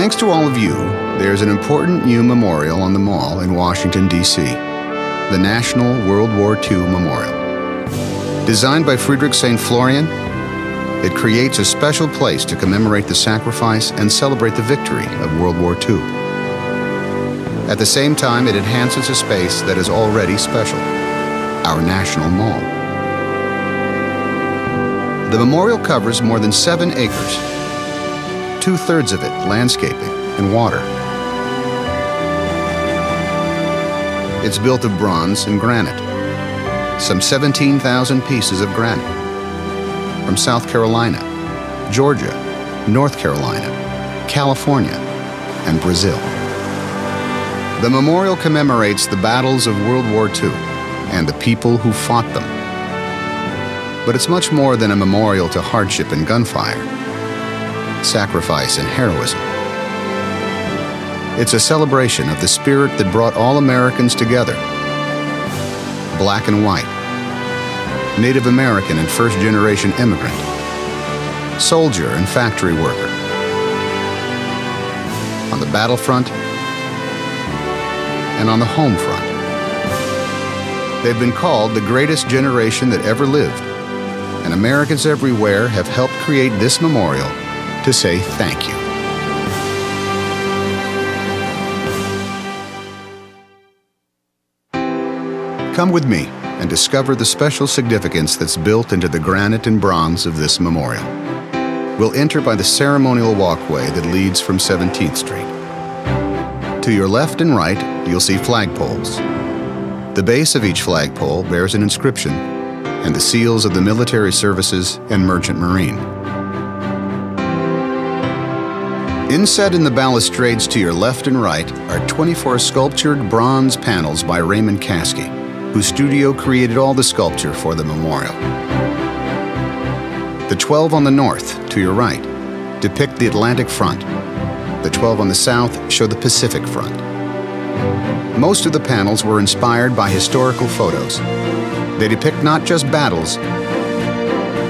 Thanks to all of you, there's an important new memorial on the Mall in Washington, D.C. the National World War II Memorial. Designed by Friedrich St. Florian, it creates a special place to commemorate the sacrifice and celebrate the victory of World War II. At the same time, it enhances a space that is already special our National Mall. The memorial covers more than seven acres two thirds of it landscaping and water. It's built of bronze and granite, some 17,000 pieces of granite from South Carolina, Georgia, North Carolina, California, and Brazil. The memorial commemorates the battles of World War II and the people who fought them. But it's much more than a memorial to hardship and gunfire sacrifice, and heroism. It's a celebration of the spirit that brought all Americans together black and white, Native American and first generation immigrant, soldier and factory worker. On the battlefront and on the home front. They've been called the greatest generation that ever lived, and Americans everywhere have helped create this memorial to say thank you. Come with me and discover the special significance that's built into the granite and bronze of this memorial. We'll enter by the ceremonial walkway that leads from 17th Street. To your left and right, you'll see flagpoles. The base of each flagpole bears an inscription and the seals of the military services and merchant marine. Inset in the balustrades to your left and right are 24 sculptured bronze panels by Raymond Kaskey, whose studio created all the sculpture for the memorial. The 12 on the north, to your right, depict the Atlantic front. The 12 on the south show the Pacific front. Most of the panels were inspired by historical photos. They depict not just battles,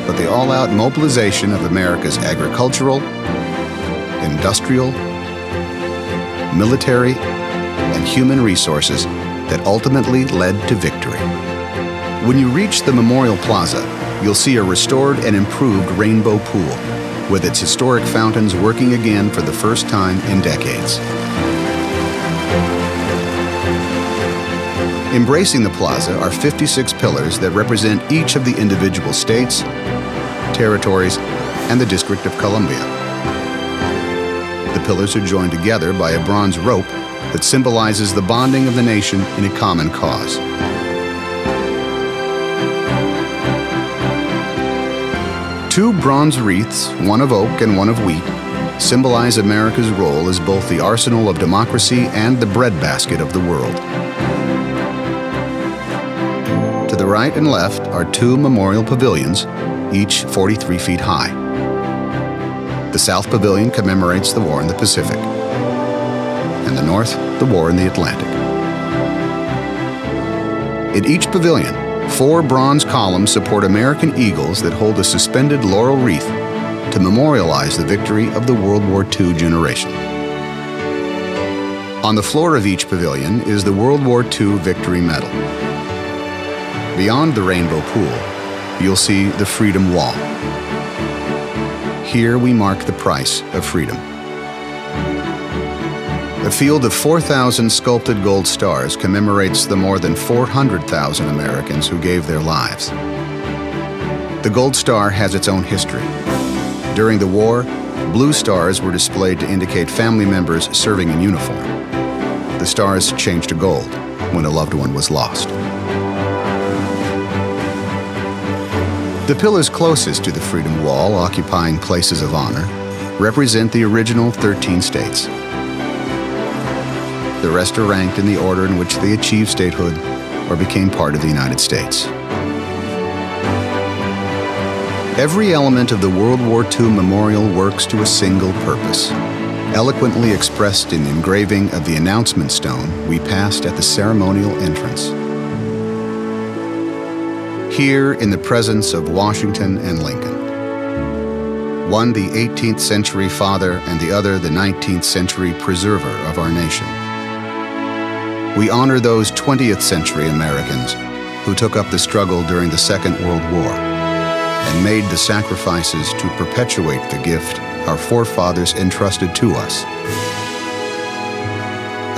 but the all-out mobilization of America's agricultural, industrial, military, and human resources that ultimately led to victory. When you reach the Memorial Plaza, you'll see a restored and improved rainbow pool with its historic fountains working again for the first time in decades. Embracing the plaza are 56 pillars that represent each of the individual states, territories, and the District of Columbia. The pillars are joined together by a bronze rope that symbolizes the bonding of the nation in a common cause. Two bronze wreaths, one of oak and one of wheat, symbolize America's role as both the arsenal of democracy and the breadbasket of the world. To the right and left are two memorial pavilions, each 43 feet high. The South Pavilion commemorates the war in the Pacific, and the North, the war in the Atlantic. In each pavilion, four bronze columns support American eagles that hold a suspended laurel wreath to memorialize the victory of the World War II generation. On the floor of each pavilion is the World War II Victory Medal. Beyond the rainbow pool, you'll see the Freedom Wall, here we mark the price of freedom. A field of 4,000 sculpted gold stars commemorates the more than 400,000 Americans who gave their lives. The Gold Star has its own history. During the war, blue stars were displayed to indicate family members serving in uniform. The stars changed to gold when a loved one was lost. The pillars closest to the Freedom Wall, occupying places of honor, represent the original 13 states. The rest are ranked in the order in which they achieved statehood or became part of the United States. Every element of the World War II memorial works to a single purpose eloquently expressed in the engraving of the announcement stone we passed at the ceremonial entrance. Here, in the presence of Washington and Lincoln, one the 18th century father and the other the 19th century preserver of our nation. We honor those 20th century Americans who took up the struggle during the Second World War and made the sacrifices to perpetuate the gift our forefathers entrusted to us.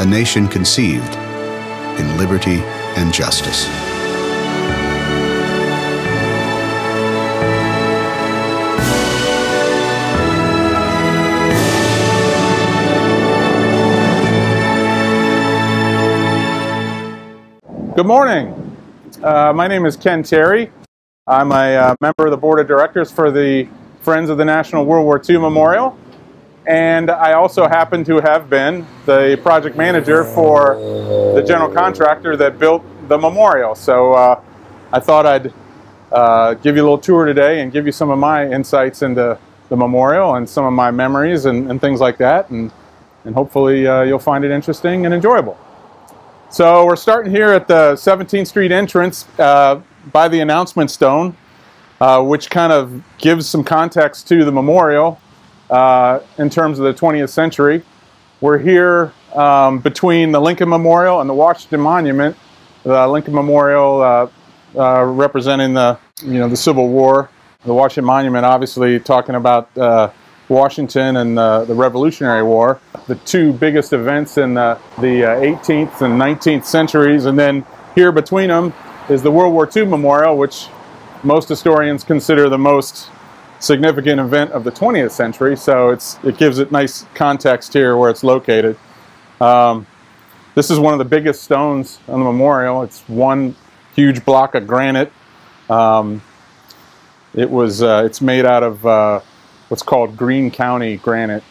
A nation conceived in liberty and justice. Good morning. Uh, my name is Ken Terry. I'm a uh, member of the board of directors for the Friends of the National World War II Memorial. And I also happen to have been the project manager for the general contractor that built the memorial. So uh, I thought I'd uh, give you a little tour today and give you some of my insights into the memorial and some of my memories and, and things like that. And, and hopefully uh, you'll find it interesting and enjoyable. So we're starting here at the 17th Street entrance uh, by the announcement stone, uh, which kind of gives some context to the memorial uh, in terms of the 20th century. We're here um, between the Lincoln Memorial and the Washington Monument. The Lincoln Memorial uh, uh, representing the, you know, the Civil War. The Washington Monument obviously talking about uh, Washington and the, the, Revolutionary War, the two biggest events in the, the uh, 18th and 19th centuries. And then here between them is the World War II Memorial, which most historians consider the most significant event of the 20th century. So it's, it gives it nice context here where it's located. Um, this is one of the biggest stones on the memorial. It's one huge block of granite. Um, it was, uh, it's made out of uh, what's called Greene County granite,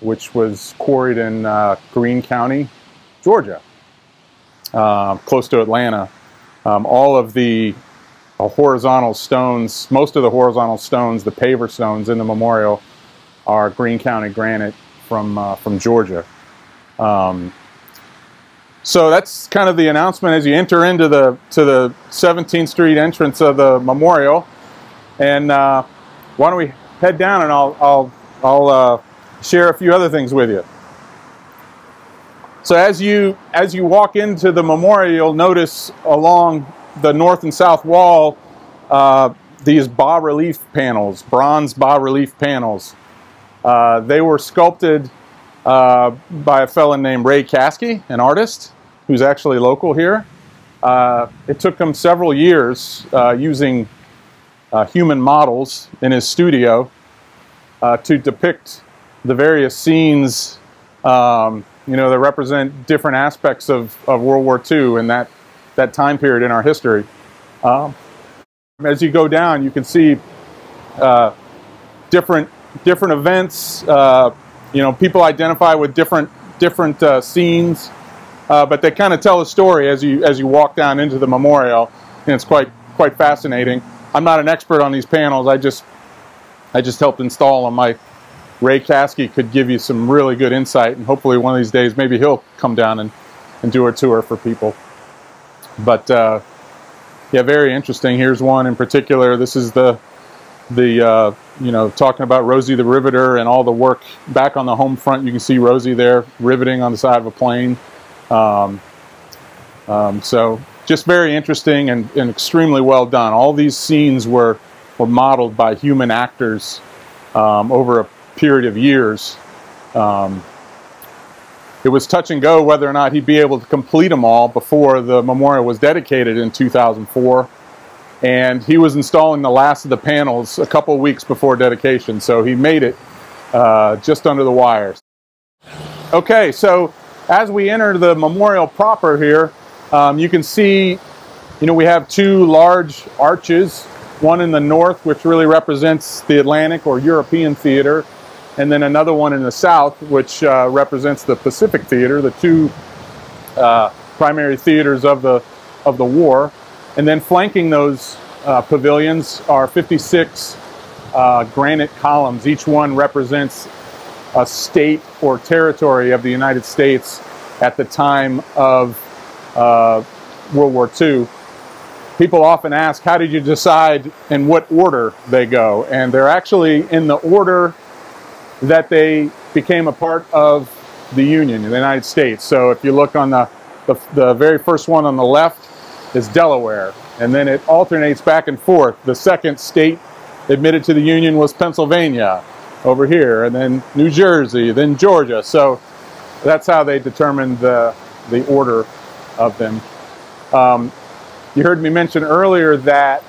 which was quarried in uh, County, Georgia, uh, close to Atlanta. Um, all of the uh, horizontal stones, most of the horizontal stones, the paver stones in the memorial, are Greene County granite from uh, from Georgia. Um, so that's kind of the announcement as you enter into the to the 17th Street entrance of the memorial. And uh, why don't we head down and I'll, I'll, I'll uh, share a few other things with you. So as you, as you walk into the memorial, you'll notice along the north and south wall uh, these bas-relief panels, bronze bas-relief panels. Uh, they were sculpted uh, by a fellow named Ray Kaskey, an artist who's actually local here. Uh, it took him several years uh, using uh, human models in his studio uh, to depict the various scenes, um, you know, that represent different aspects of, of World War II and that, that time period in our history. Um, as you go down, you can see uh, different different events. Uh, you know, people identify with different different uh, scenes, uh, but they kind of tell a story as you as you walk down into the memorial, and it's quite quite fascinating. I'm not an expert on these panels. I just I just helped install them. My Ray Kaskey could give you some really good insight, and hopefully one of these days maybe he'll come down and, and do a tour for people. But uh, yeah, very interesting. Here's one in particular. This is the the uh, you know talking about Rosie the Riveter and all the work back on the home front. You can see Rosie there riveting on the side of a plane. Um, um, so just very interesting and, and, extremely well done. All these scenes were, were modeled by human actors um, over a period of years. Um, it was touch and go whether or not he'd be able to complete them all before the memorial was dedicated in 2004. And he was installing the last of the panels a couple weeks before dedication, so he made it uh, just under the wires. Okay, so as we enter the memorial proper here, um, you can see, you know, we have two large arches, one in the north, which really represents the Atlantic or European theater, and then another one in the south, which uh, represents the Pacific theater, the two uh, primary theaters of the, of the war. And then flanking those uh, pavilions are 56 uh, granite columns. Each one represents a state or territory of the United States at the time of uh, World War II. People often ask, how did you decide in what order they go? And they're actually in the order that they became a part of the Union, in the United States. So if you look on the, the, the very first one on the left is Delaware, and then it alternates back and forth. The second state admitted to the Union was Pennsylvania over here, and then New Jersey, then Georgia. So that's how they determined the, the order of them. Um, you heard me mention earlier that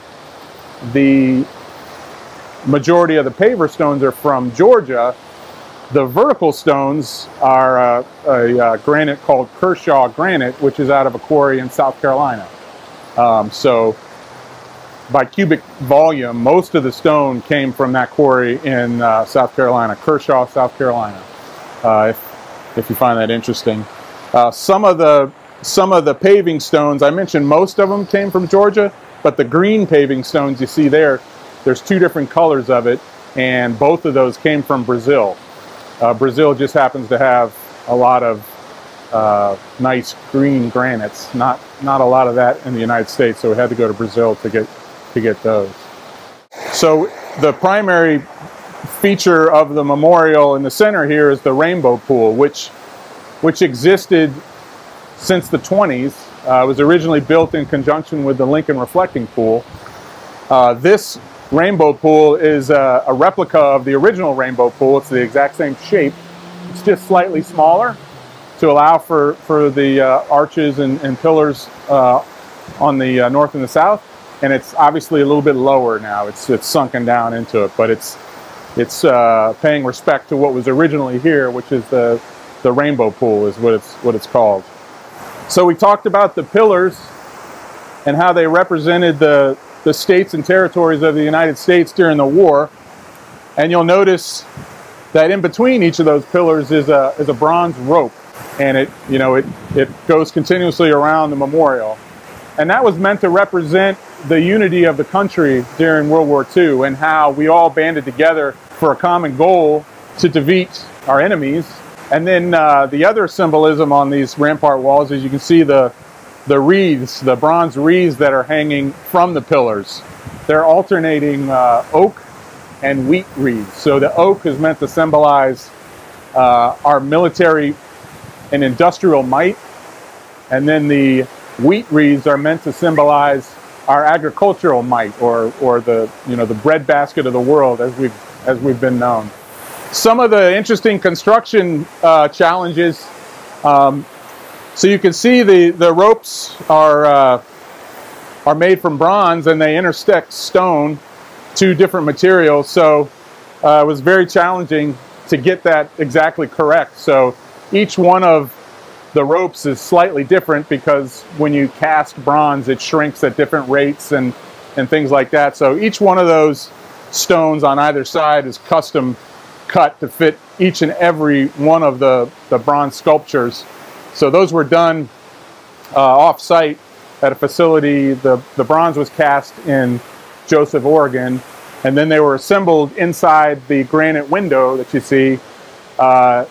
the majority of the paver stones are from Georgia. The vertical stones are uh, a, a, granite called Kershaw granite, which is out of a quarry in South Carolina. Um, so by cubic volume, most of the stone came from that quarry in uh, South Carolina, Kershaw, South Carolina, uh, if, if you find that interesting. Uh, some of the some of the paving stones, I mentioned most of them came from Georgia, but the green paving stones you see there, there's two different colors of it, and both of those came from Brazil. Uh, Brazil just happens to have a lot of uh, nice green granites. Not not a lot of that in the United States, so we had to go to Brazil to get to get those. So the primary feature of the memorial in the center here is the rainbow pool, which which existed since the 20s. Uh, was originally built in conjunction with the Lincoln Reflecting Pool. Uh, this rainbow pool is a, a replica of the original rainbow pool. It's the exact same shape. It's just slightly smaller to allow for, for the uh, arches and, and pillars uh, on the uh, north and the south. And it's obviously a little bit lower now. It's, it's sunken down into it, but it's, it's uh, paying respect to what was originally here, which is the, the rainbow pool is what it's, what it's called. So we talked about the pillars and how they represented the, the states and territories of the United States during the war. And you'll notice that in between each of those pillars is a, is a bronze rope. And it, you know, it, it goes continuously around the memorial. And that was meant to represent the unity of the country during World War II and how we all banded together for a common goal to defeat our enemies and then uh, the other symbolism on these rampart walls is you can see the, the wreaths, the bronze wreaths that are hanging from the pillars. They're alternating uh, oak and wheat wreaths. So the oak is meant to symbolize uh, our military and industrial might. And then the wheat wreaths are meant to symbolize our agricultural might or, or the, you know, the breadbasket of the world as we've, as we've been known. Some of the interesting construction uh, challenges. Um, so you can see the, the ropes are, uh, are made from bronze and they intersect stone, two different materials. So uh, it was very challenging to get that exactly correct. So each one of the ropes is slightly different because when you cast bronze, it shrinks at different rates and, and things like that. So each one of those stones on either side is custom cut to fit each and every one of the, the bronze sculptures. So those were done uh, off-site at a facility. The, the bronze was cast in Joseph, Oregon, and then they were assembled inside the granite window that you see uh,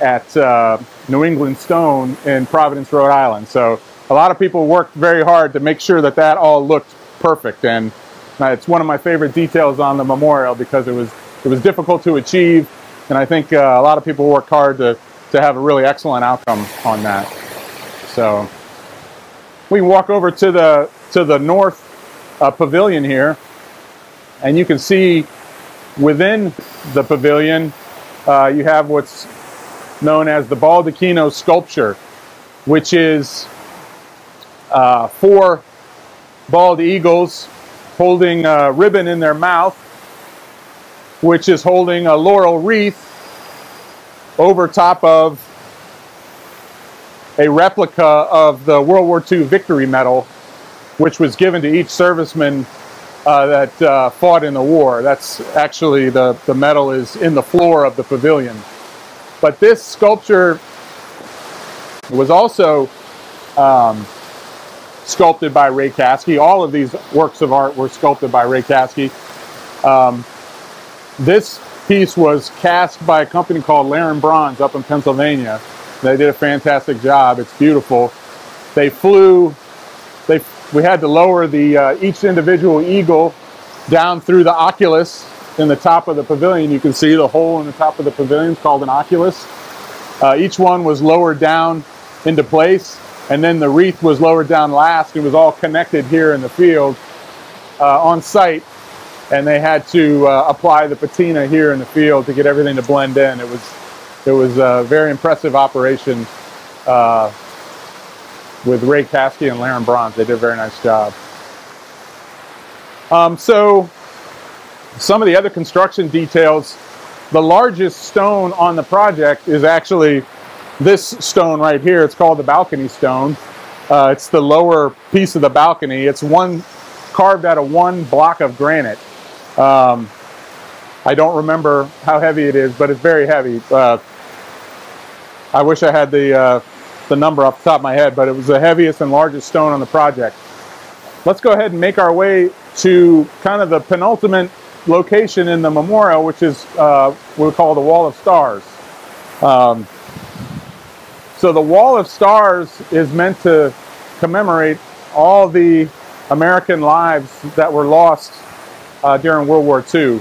at uh, New England Stone in Providence, Rhode Island. So a lot of people worked very hard to make sure that that all looked perfect, and uh, it's one of my favorite details on the memorial because it was it was difficult to achieve, and I think uh, a lot of people worked hard to, to have a really excellent outcome on that. So we walk over to the to the north uh, pavilion here, and you can see within the pavilion uh, you have what's known as the Baldacchino sculpture, which is uh, four bald eagles holding a ribbon in their mouth which is holding a laurel wreath over top of a replica of the World War II Victory Medal, which was given to each serviceman uh, that uh, fought in the war. That's actually the, the medal is in the floor of the pavilion. But this sculpture was also um, sculpted by Ray Kaskey. All of these works of art were sculpted by Ray Kaskey. Um, this piece was cast by a company called Laran Bronze up in Pennsylvania. They did a fantastic job. It's beautiful. They flew. They we had to lower the uh, each individual eagle down through the oculus in the top of the pavilion. You can see the hole in the top of the pavilion is called an oculus. Uh, each one was lowered down into place, and then the wreath was lowered down last. It was all connected here in the field uh, on site, and they had to uh, apply the patina here in the field to get everything to blend in. It was it was a very impressive operation uh, with Ray Kaskey and Laran Bronze. They did a very nice job. Um, so some of the other construction details, the largest stone on the project is actually this stone right here. It's called the balcony stone. Uh, it's the lower piece of the balcony. It's one carved out of one block of granite. Um, I don't remember how heavy it is, but it's very heavy. Uh, I wish I had the uh, the number off the top of my head, but it was the heaviest and largest stone on the project. Let's go ahead and make our way to kind of the penultimate location in the memorial, which is uh, what we call the Wall of Stars. Um, so the Wall of Stars is meant to commemorate all the American lives that were lost uh, during World War II.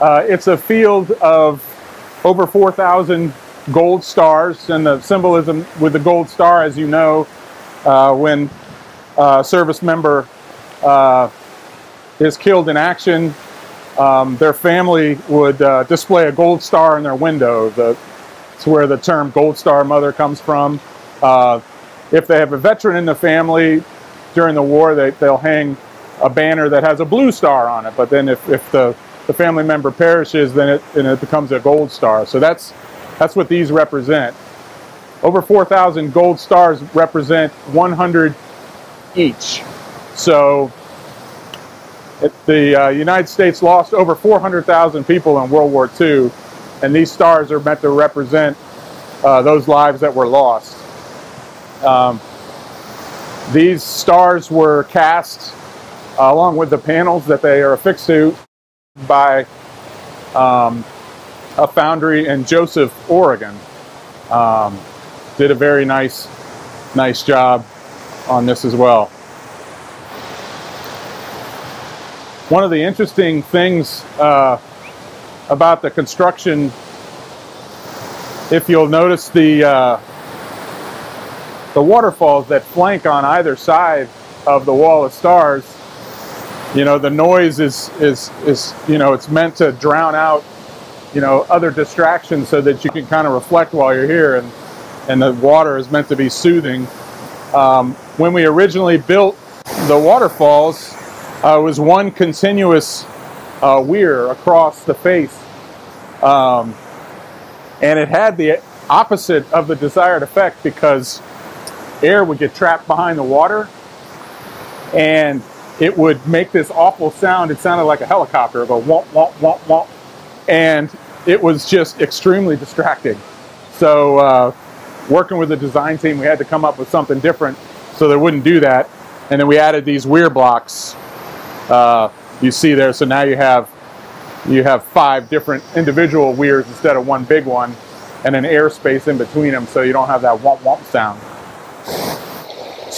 Uh, it's a field of over 4,000 gold stars, and the symbolism with the gold star, as you know, uh, when a service member uh, is killed in action, um, their family would uh, display a gold star in their window. The, it's where the term Gold Star Mother comes from. Uh, if they have a veteran in the family during the war, they, they'll hang a banner that has a blue star on it. But then if, if the, the family member perishes, then it, then it becomes a gold star. So that's, that's what these represent. Over 4,000 gold stars represent 100 each. So it, the uh, United States lost over 400,000 people in World War II, and these stars are meant to represent uh, those lives that were lost. Um, these stars were cast along with the panels that they are affixed to by um, a foundry in Joseph, Oregon. Um, did a very nice, nice job on this as well. One of the interesting things uh, about the construction, if you'll notice the uh, the waterfalls that flank on either side of the wall of stars, you know, the noise is is is you know it's meant to drown out you know other distractions so that you can kind of reflect while you're here and and the water is meant to be soothing. Um, when we originally built the waterfalls, uh, it was one continuous uh, weir across the face. Um, and it had the opposite of the desired effect because air would get trapped behind the water and it would make this awful sound. It sounded like a helicopter, go womp, womp, womp, womp. And it was just extremely distracting. So, uh, working with the design team, we had to come up with something different so they wouldn't do that. And then we added these weir blocks uh, you see there. So now you have you have five different individual weirs instead of one big one, and an airspace in between them, so you don't have that womp womp sound.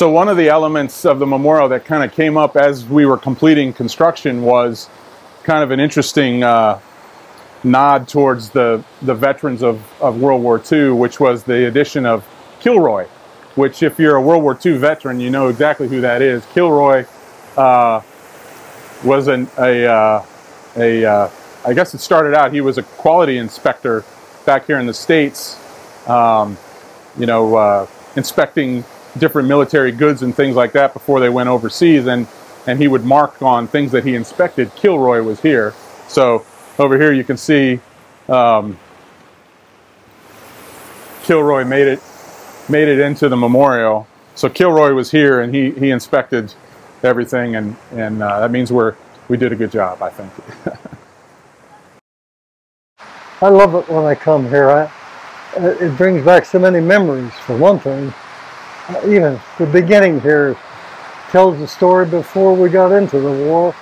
So one of the elements of the memorial that kind of came up as we were completing construction was kind of an interesting uh, nod towards the, the veterans of, of World War II, which was the addition of Kilroy, which if you're a World War II veteran, you know exactly who that is. Kilroy uh, was an, a, uh, a uh, I guess it started out, he was a quality inspector back here in the States, um, you know, uh, inspecting different military goods and things like that before they went overseas. And, and he would mark on things that he inspected. Kilroy was here. So over here you can see um, Kilroy made it, made it into the memorial. So Kilroy was here and he, he inspected everything, and and uh, that means we're we did a good job, I think. I love it when I come here. I, it brings back so many memories. For one thing, even the beginning here tells the story before we got into the war,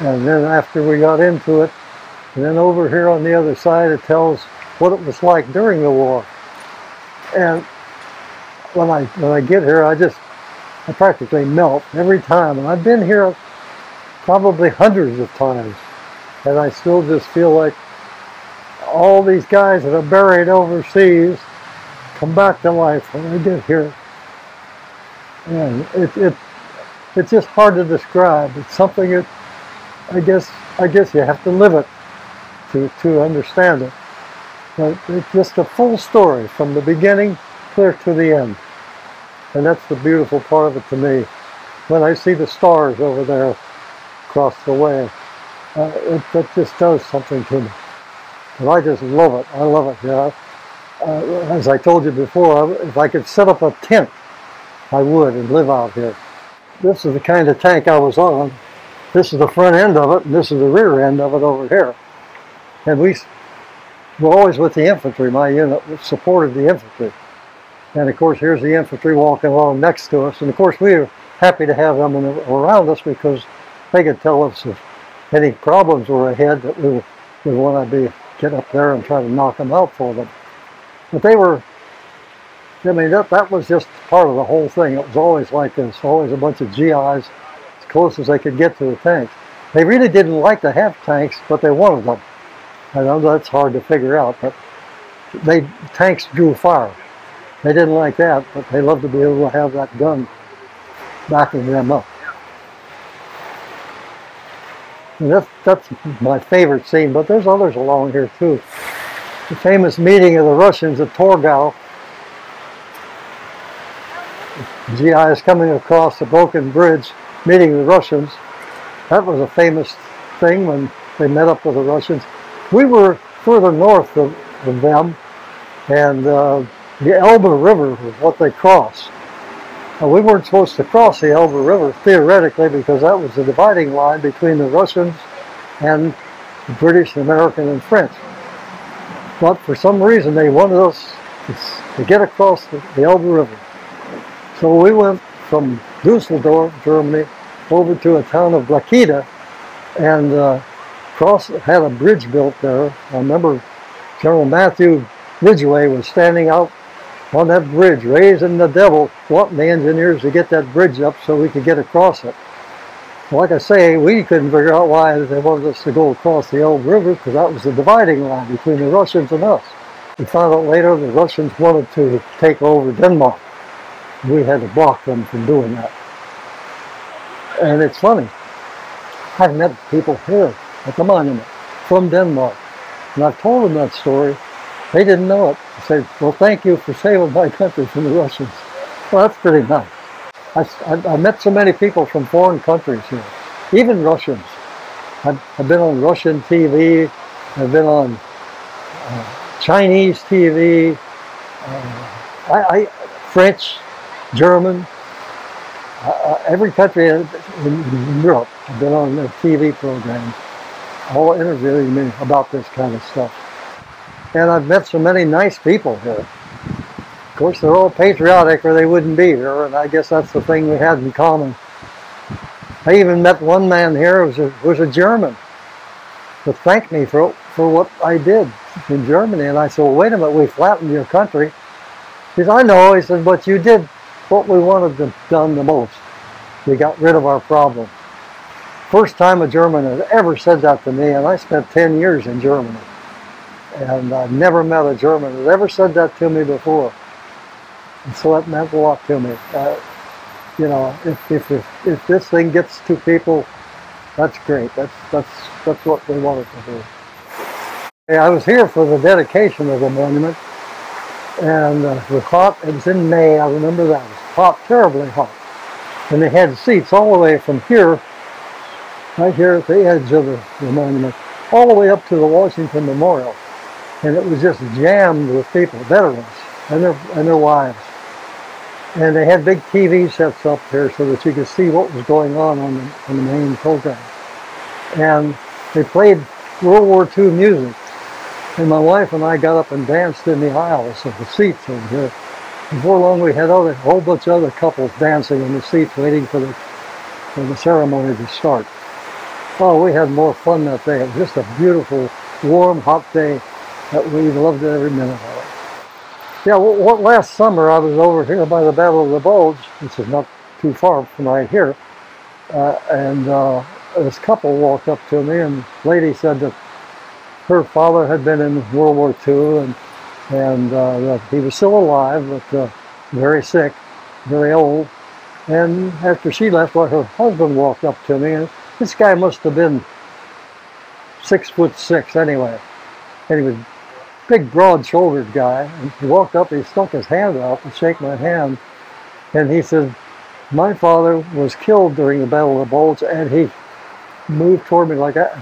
and then after we got into it, And then over here on the other side, it tells what it was like during the war. And when I when I get here, I just I practically melt every time. And I've been here probably hundreds of times, and I still just feel like all these guys that are buried overseas come back to life when I get here. And it, it it's just hard to describe. It's something that I guess I guess you have to live it to to understand it. But it's just a full story from the beginning clear to the end. And that's the beautiful part of it to me. When I see the stars over there across the way, uh, it, it just does something to me. And I just love it. I love it. Yeah. Uh, as I told you before, if I could set up a tent, I would and live out here. This is the kind of tank I was on. This is the front end of it, and this is the rear end of it over here. And we were always with the infantry. My unit supported the infantry. And of course, here's the infantry walking along next to us. And of course, we were happy to have them around us because they could tell us if any problems were ahead that we would want to be get up there and try to knock them out for them. But they were, I mean, that, that was just part of the whole thing. It was always like this, always a bunch of GIs as close as they could get to the tanks. They really didn't like to have tanks, but they wanted them. I know that's hard to figure out, but they tanks drew fire. They didn't like that, but they loved to be able to have that gun backing them up. And that's, that's my favorite scene, but there's others along here too. The famous meeting of the Russians at Torgau. GI is coming across the broken bridge, meeting the Russians. That was a famous thing when they met up with the Russians. We were further north of, of them, and uh, the Elbe River was what they crossed. Now, we weren't supposed to cross the Elbe River theoretically because that was the dividing line between the Russians and the British, American, and French. But for some reason, they wanted us to, get across the, the Elbe River. So we went from Dusseldorf, Germany, over to a town of Bleckede and uh, cross, had a bridge built there. I remember General Matthew Ridgway was standing out on that bridge, raising the devil, wanting the engineers to get that bridge up so we could get across it. Like I say, we couldn't figure out why they wanted us to go across the Elbe River because that was the dividing line between the Russians and us. We found out later the Russians wanted to take over Denmark. We had to block them from doing that. And it's funny, I've met people here at the monument from Denmark. And I've told them that story. They didn't know it. I said, well, thank you for saving my country from the Russians. Well, that's pretty nice. I, I, I met so many people from foreign countries here, even Russians. I've, I've been on Russian TV. I've been on uh, Chinese TV, uh, I, I, French, German, uh, uh every country in, in, Europe. I've been on a TV program, all interviewing me about this kind of stuff. And I've met so many nice people here. Of course, they're all patriotic or they wouldn't be here, and I guess that's the thing we had in common. I even met one man here who was a, who was a German to thank me for, for what I did in Germany. And I said, well, wait a minute, we flattened your country. He said, I know. He said, but you did what we wanted to done the most. We got rid of our problem. First time a German had ever said that to me, and I spent 10 years in Germany. And I've never met a German that ever said that to me before. And so that meant a lot to me. Uh, you know, if, if, if, if, this thing gets to people, that's great. That's, that's, that's what we wanted to do. I was here for the dedication of the monument, and uh, it. It was in May, I remember that. Hot, terribly hot. And they had seats all the way from here, right here at the edge of the, the monument, all the way up to the Washington Memorial and it was just jammed with people, veterans, and their, and their wives. And they had big TV sets up here so that you could see what was going on on the, on the main program. And they played World War II music. And my wife and I got up and danced in the aisles of the seats over here. Before long, we had other, a whole bunch of other couples dancing in the seats waiting for the, for the ceremony to start. Oh, we had more fun that day. It was just a beautiful, warm, hot day that we loved every minute of it. Yeah, well, last summer I was over here by the Battle of the Bulge, which is not too far from right here, uh, and uh, this couple walked up to me, and lady said that her father had been in World War II, and and uh, he was still alive, but uh, very sick, very old. And after she left, well, her husband walked up to me, and this guy must have been six foot six anyway. And he was big, broad-shouldered guy. And he walked up, he stuck his hand out to shake my hand, and he said, my father was killed during the Battle of the Bulge, and he moved toward me like that,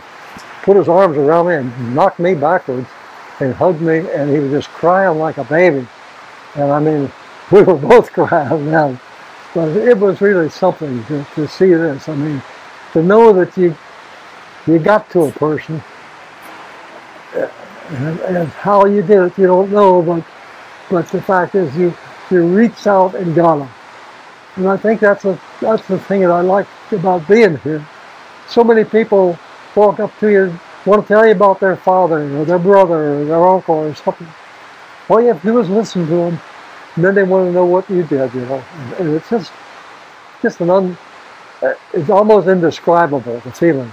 put his arms around me and knocked me backwards and hugged me, and he was just crying like a baby. And I mean, we were both crying then. But it was really something to, to see this. I mean, to know that you you got to a person and, and how you did it, you don't know, but but the fact is you you reached out and got them. And I think that's a that's the thing that I like about being here. So many people walk up to you, want to tell you about their father or their brother or their uncle or something. All you have to do is listen to them, and then they want to know what you did, you know. And it's just just an un, uh, it's almost indescribable the feeling.